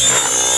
Música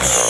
Yeah.